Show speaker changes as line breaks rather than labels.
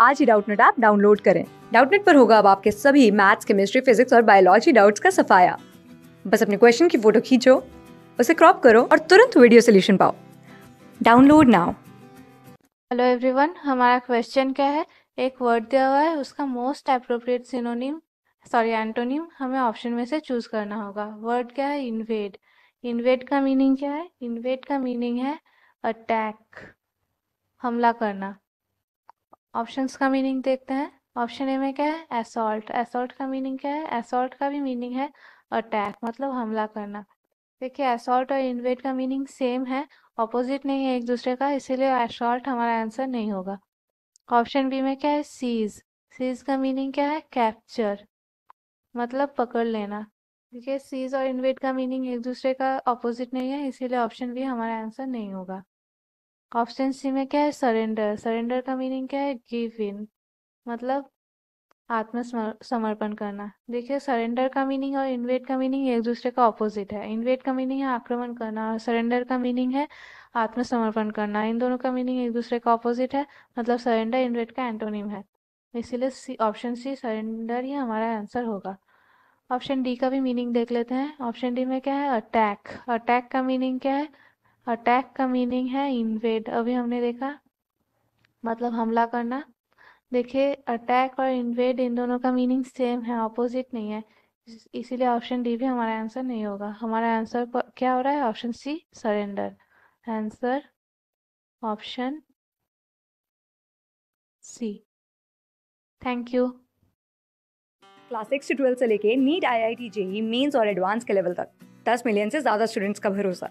आज ही Doubtnut app download करें। डाउटनेट पर होगा अब आपके सभी मैथ्स, केमिस्ट्री, फिजिक्स और बायोलॉजी डाउट्स का सफाया। बस अपने क्वेश्चन की फ़ोटो खींचो, उसे क्रॉप करो और तुरंत वीडियो सोल्यूशन पाओ। Download now.
हेलो एवरीवन, हमारा क्वेश्चन क्या है? एक वर्ड दिया हुआ है, उसका most appropriate synonym, sorry, antonym, हमें ऑप्शन में से चूज़ करना होगा। वर्ड क्या है? इन्वेड इन्वेड का मीनिंग क्या है? इन्वेड का मीनिंग है अटैक। हमला करना। ऑप्शंस का मीनिंग देखते हैं। ऑप्शन ए में क्या है? असॉल्ट असॉल्ट का मीनिंग क्या है? असॉल्ट का भी मीनिंग है। अटैक मतलब हमला करना। देखिए असॉल्ट और इन्वेट का मीनिंग सेम है। ऑपोजिट नहीं है एक दूसरे का, इसीलिए असॉल्ट हमारा आंसर नहीं होगा। ऑप्शन बी में क्या है? सीज सीज का मीनिंग क्या है? कैप्चर मतलब पकड़ लेना। देखिए सीज और इन्वेट का मीनिंग एक दूसरे का ऑपोजिट नहीं है, इसीलिए ऑप्शन बी हमारा आंसर नहीं होगा। ऑप्शन सी में क्या है? सरेंडर सरेंडर का मीनिंग क्या है? गिव इन मतलब आत्मसमर्पण करना। देखिए सरेंडर का मीनिंग और इन्वेट का मीनिंग एक दूसरे का ऑपोजिट है। इन्वेट का मीनिंग है आक्रमण करना और सरेंडर का मीनिंग है आत्मसमर्पण करना। इन दोनों का मीनिंग एक दूसरे का ऑपोजिट है। मतलब सरेंडर इन्वेट का एंटोनिम है। इसीलिए सी ऑप्शन सी सरेंडर ही हमारा आंसर होगा। ऑप्शन डी का भी मीनिंग देख लेते हैं। ऑप्शन डी में क्या है? अटैक अटैक का मीनिंग क्या है? अटैक का मीनिंग है इन्वेड अभी हमने देखा मतलब हमला करना। देखिए अटैक और इन्वेड इन दोनों का मीनिंग सेम है ऑपोजिट नहीं है। इसीलिए ऑप्शन डी भी हमारा आंसर नहीं होगा। हमारा आंसर क्या हो रहा है? Option C surrender answer option C thank you
class six से ट्वेल्थ से लेके NEET I I T JEE mains और एडवांस के लेवल तक। दस मिलियन से ज़्यादा स्टूडेंट्स का भरोसा।